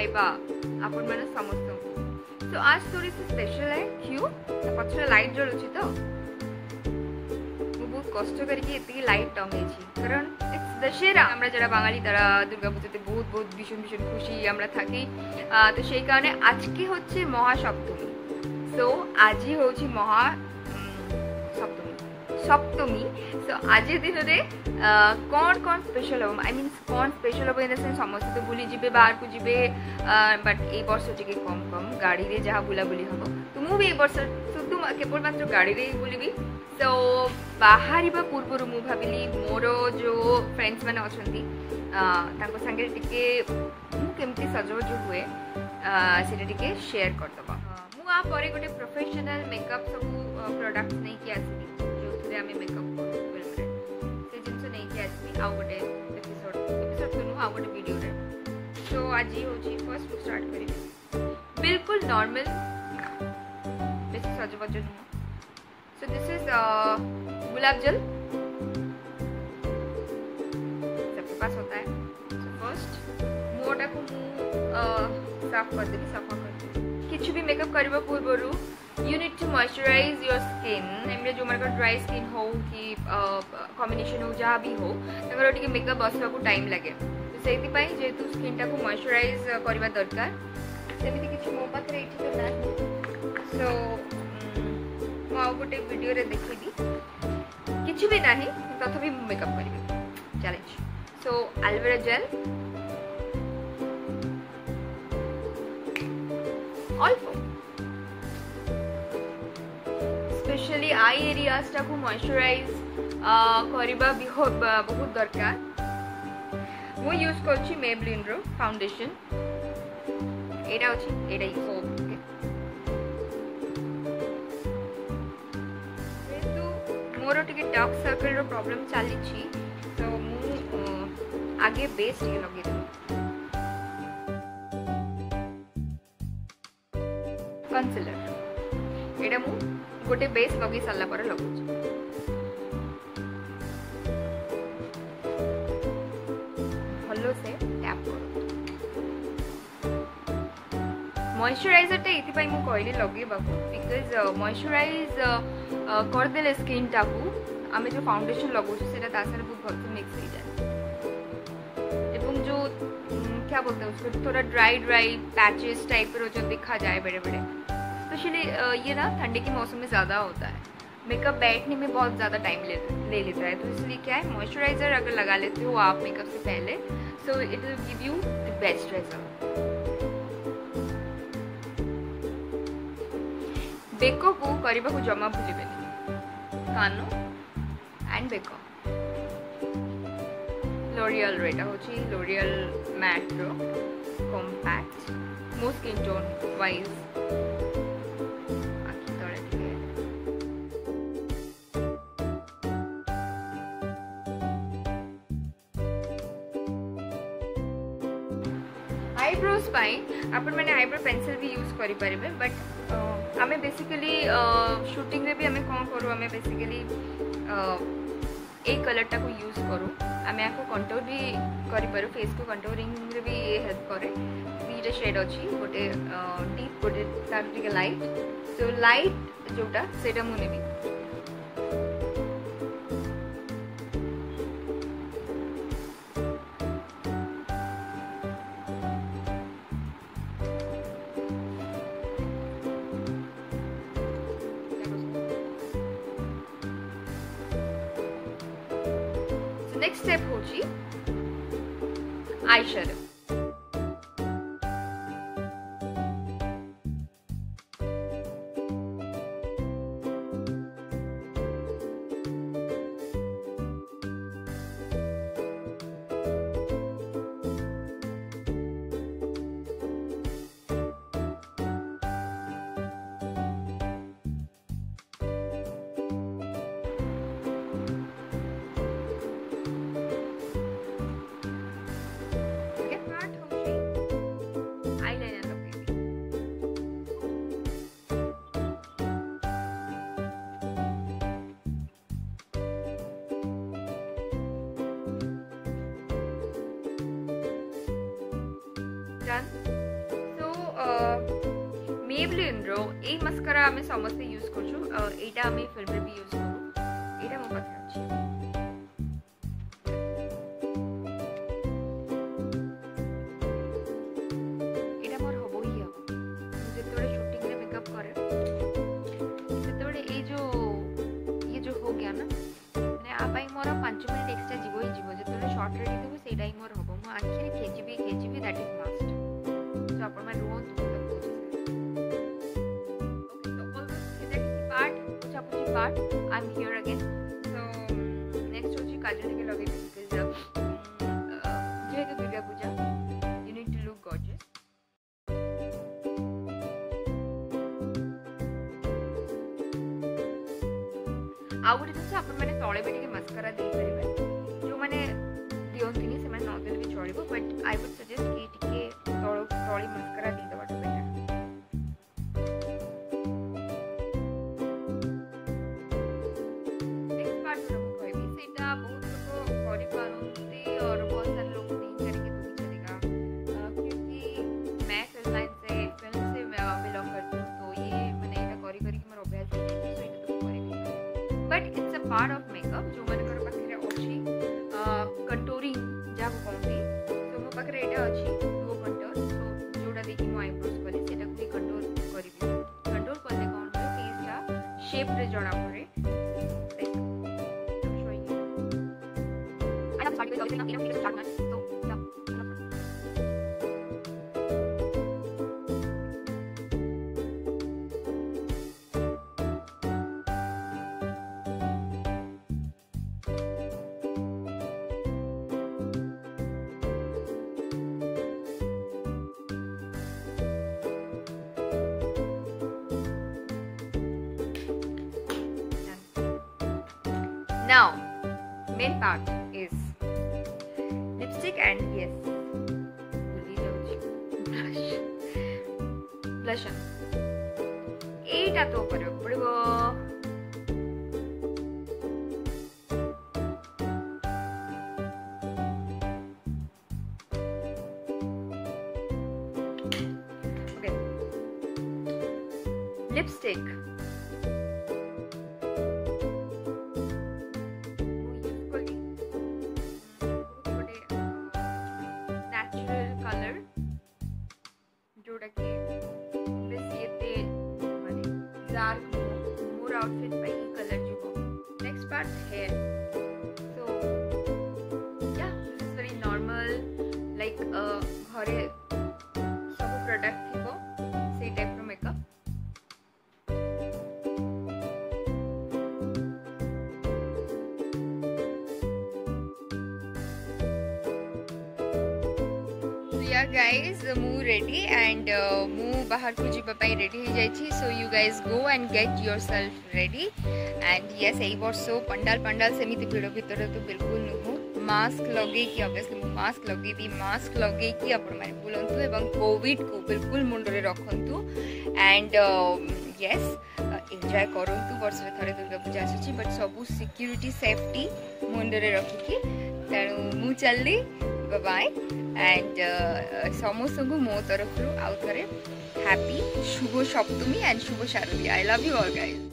ખવાઈબા মানে কষ্ট করে কি এতে লাইট টমেছি কারণ আমরা যারা বাঙালি, তারা দুর্গাপুজোতে বহুত বহুত ভীষণ ভীষণ খুশি, আমরা থাকি। তো সেই কারণে আজকে হচ্ছে মহাসপ্তমী। তো আজই হচ্ছে মহা সপ্তমী। সপ্তমী সো ଆଜି ଦିନରେ আহ, କ'ଣ କ'ଣ ସ୍ପେଶାଲ ହେବ ଆଇ ମିନ୍ସ କ'ଣ ସ୍ପେଶାଲ ହେବ ଇନ୍ ଦ ସେନ୍ସ ସମସ୍ତେ ତ ବୁଲି ଯିବେ ବାହାରକୁ ଯିବେ ବଟ୍ ଏଇ ବର୍ଷ ଟିକେ କମ୍ କମ୍ ଗାଡ଼ିରେ ଯାହା ବୁଲାବୁଲି ହେବ ତ ମୁଁ ବି ଏଇ ବର୍ଷ শুধু କେବଳ ମାତ୍ର ଗାଡ଼ିରେ ହିଁ ବୁଲିବି ତ ବାହାରିବା ପୂର୍ବରୁ ମୁଁ ଭାବିଲି ମୋର ଯେଉଁ ଫ୍ରେଣ୍ଡସ୍ ମାନେ ଅଛନ୍ତି ଆଁ, ତାଙ୍କ ସାଙ୍ଗରେ ଟିକେ ମୁଁ କେମିତି ସଜବାଜ ହୁଏ ଆଁ, ସେଇଟା ଟିକେ ସେୟାର କରିଦେବା ମୁଁ ଆ ପରେ ଗୋଟେ ପ୍ରଫେସନାଲ ମେକଅପ୍ ସବୁ ପ୍ରଡକ୍ଟ ନେଇକି ଆସିବି ଯେଉଁଥିରେ ଆମେ ମେକଅପ୍ କରୁ ଫିଲ୍ମରେ ସେ ଜିନିଷ ନେଇକି ଆସିବି ଆଉ ଗୋଟେ ଏପିସୋଡ଼ ଏପିସୋଡ଼ ତ ନୁହଁ ଆଉ ଗୋଟେ ଭିଡ଼ିଓରେ ତ ଆଜି ହେଉଛି ଫାର୍ଷ୍ଟ ମୁଁ ଷ୍ଟାର୍ଟ କରିବି ବିଲକୁଲ ନର୍ମାଲ ବେଶୀ ସଜବାଜ ନୁହଁ So this is uh, गुलाब जल सबके पास होता है so first मुँहटा को मुँह साफ कर देवी सफा कर देवी କିଛି ବି ମେକଅପ୍ କରିବା ପୂର୍ବରୁ you need to moisturise your skin ଏମିତି ଯେଉଁମାନଙ୍କର ଡ୍ରାଇ ସ୍କିନ୍ ହଉ କି କମ୍ବିନେସନ୍ ହଉ ଯାହା ବି ହଉ ତାଙ୍କର ଟିକେ ମେକଅପ୍ ବସିବାକୁ ଟାଇମ୍ ଲାଗେ ତ ସେଇଥିପାଇଁ ଯେହେତୁ ସ୍କିନ୍ଟାକୁ ମଏଶ୍ଚରାଇଜ୍ କରିବା ଦରକାର ସେମିତି କିଛି ମୋ ପାଖରେ ଏଇଠି ତ ନାହିଁ ସୋ ମୁଁ ଆଉ ଗୋଟେ ଭିଡ଼ିଓରେ ଦେଖିବି କିଛି ବି ନାହିଁ ତଥାପି ମୁଁ ମେକଅପ୍ କରିବି challenge so aloe vera gel specially eye ଏରିଆସଟାକୁ moisturise କରିବା ବି ହ- ବ- ବହୁତ ଦରକାର ମୁଁ ୟୁଜ୍ କରୁଛି ମେବ୍ଲିନ୍ର ଫାଉଣ୍ଡେସନ୍ ଏଇଟା ଅଛି ଏଇଟା ୟୁଜ୍ ଓକେ ଯେହେତୁ ମୋର ଟିକେ ଡାର୍କ ସର୍କଲ୍ର ପ୍ରୋବ୍ଲେମ୍ ଚାଲିଛି ତ ମୁଁ ଅ, ଆଗେ ବେସ୍ ଟିକେ ଲଗେଇଦେବି କନସିଲର ଏଇଟା ମୁଁ ଗୋଟେ ବେସ୍ ଲଗେଇ ସାରିଲା ପରେ ଲଗାଉଛି ଭଲସେ ଟ୍ୟାପ୍ କର ମଏଶ୍ଚରାଇଜରଟା ଏଇଥିପାଇଁ ମୁଁ କହିଲି ଲଗେଇବାକୁ ବିକଜ ମଏଶ୍ଚରାଇଜ କରିଦେଲେ ସ୍କିନ୍ଟାକୁ ଆମେ ଯେଉଁ ଫାଉଣ୍ଡେସନ୍ ଲଗାଉଛୁ ସେଇଟା ତା ସାଙ୍ଗରେ ବହୁତ ଭଲସେ ମିକ୍ସ ହେଇଯାଏ ଏବଂ जो उम, क्या बोलते हैं उसको थोड़ा ड्राई ड्राई पैचेस टाइप पर जो दिखा जाए बड़े बड़े स्पेशली uh, ये ना ठंडे के मौसम में ज़्यादा होता है। मेकअप बैठने में बहुत ज़्यादा टाइम ले ले लेता है। तो इसलिए क्या है मॉइस्चराइज़र अगर लगा लेते हो आप मेकअप से पहले so it will give you the best result Beko को करने को जमा भूलेबेनि कान एंड बेको लोरियल एटा हूँ लोरियल मैट्रो कम्पैक्ट मो स्किन टोन वाइज ଆପଣମାନେ ଆଇବ୍ରୋ ପେନ୍ସିଲ୍ ବି ୟୁଜ୍ କରିପାରିବେ ବଟ୍ ଆମେ ବେସିକାଲି ସୁଟିଂରେ ବି ଆମେ କ'ଣ କରୁ ଆମେ ବେସିକାଲି ଏଇ କଲର୍ଟାକୁ ୟୁଜ୍ କରୁ ଆମେ ଆକୁ କଣ୍ଟ୍ରୋଲ୍ ବି କରିପାରୁ ଫେସ୍କୁ କଣ୍ଟ୍ରୋଲିଂରେ ବି ହେଲ୍ପ କରେ ଦୁଇଟା ସେଡ୍ ଅଛି ଗୋଟେ ଡିପ୍ ଗୋଟେ ତାର ଟିକେ ଲାଇଟ୍ ସୋ ଲାଇଟ୍ ଯେଉଁଟା ସେଇଟା ମୁଁ ନେବି ନେକ୍ସଟ ଷ୍ଟେପ୍ ହେଉଛି eye shadow Second done. So, Maybelline ro ei mascara ame somoste use korchu. Eta ame filmer bhi use korchu. you want to do the pose. Okay, so always select the part, pucha part. I'm here again. So next होची काजल के लगे because जब जो है कि Durga Puja, you need to look gorgeous. ଆଉ ଗୋଟେ ଜିନିଷ ଆପଣମାନେ ତଳେ ବି ଟିକେ ମସ୍କରା ଦେଇପାରିବେ ଯେଉଁମାନେ ଦିଅନ୍ତିନି ସେମାନେ ନ ଦେଲେ ବି ଚଳିବ ବଟ୍ ଆଇ ୱୁଡ୍ ସଜେଷ୍ଟ କି ଟିକେ ତଳ ତଳି mascara but it's a part of makeup जो ಮನ ಕಡೆ ಪಕ್ಕರೆ ಅಚ್ಚಿ ಕಂಟೋರಿ ಜಾಗ ಕೌಂಟಿ ಸೊ ಮೋ ಪಕ್ಕರೆ ಎಟ ಅಚ್ಚಿ ಟೂ ಕಂಟೋರ್ ಸೊ ಜೋಡಾ ದೇಕಿ ಮೋ ಐಬ್ರೋಸ್ ಕಲಿ ಸೆಟಪ್ ನಿ ಕಂಟೋರ್ ಕರಿಬಿ ಕಂಟೋರ್ ಕಲೆ ಕೌನ್ ಫೇಸ್ ರಾ ಶೇಪ್ ರೆ ಜೋಡಾ ಪಡೆ like showing I have started with in in start Now, main part is lipstick and yes, blush. blush. এইটা তো lipstick ଯୋଉଟାକି ବେଶୀ ଏତେ ମାନେ ଡାର୍କ ମୋର ଆଉଟଫିଟ୍ ପାଇଁ ହିଁ କଲର୍ ଯିବ next part hair so yeah this is very normal like ଘରେ ସବୁ ପ୍ରଡକ୍ଟ ଥିବ ସେଇ या गाइज़ मु रेडी एंड मु बाहर को जीप रेडी जाइए so you guys go and get yourself ready and yes यही वर्ष पंडाल पंडाल सेम भिड़ भितर तो बिल्कुल नुह मास्क लगे कि ऑब्वियसली मास्क लगे मस्क लगे कि आपण माने एवं कोविड को बिलकुल मुंडो रखु एंड यस एंजॉय करूँ वर्ष रे थरे दुर्गा पूजा आसुची बट सब सिक्योरिटी सेफ्टी मुंडो रे रखी कि तणु બાય ଆଣ୍ଡ ସମସ୍ତଙ୍କୁ ମୋ ତରଫରୁ આઉ થરે હેપી શુભ સપ્તમી એન્ડ શુભ શારદી I love you all guys